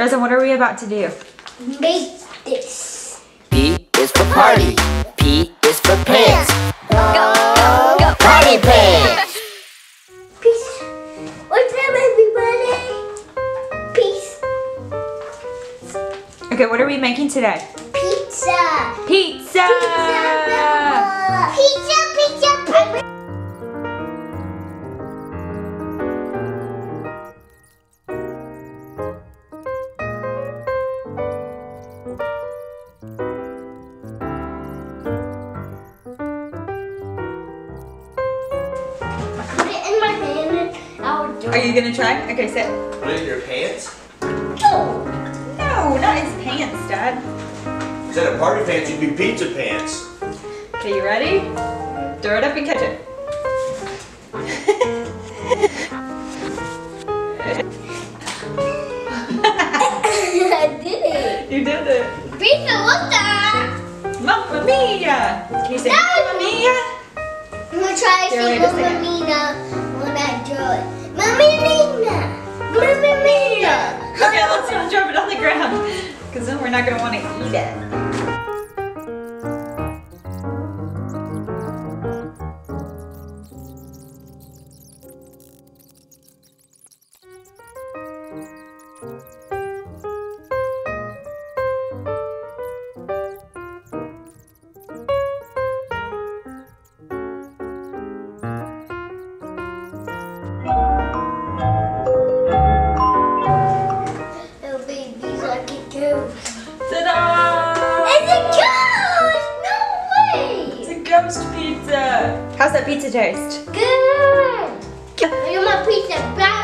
Dresden, what are we about to do? Make this. P is for party. P is for pants. Go, go, party pants. Peace. What's up, everybody? Peace. Okay, what are we making today? Pizza. Pizza! Pizza. Are you gonna try? Okay, sit. Put it in your pants? No. No, not his pants, Dad. Instead of party pants, you'd be pizza pants. Okay, you ready? Throw it up and catch it. I did it. you did it. Pizza, what the? Mamma mia! Can you say No. Mamma mia? I'm gonna try to Here, say wait a Mamma. Mia Let's drop it on the ground. Because then we're not gonna want to eat it. pizza toast? Good! You're my pizza.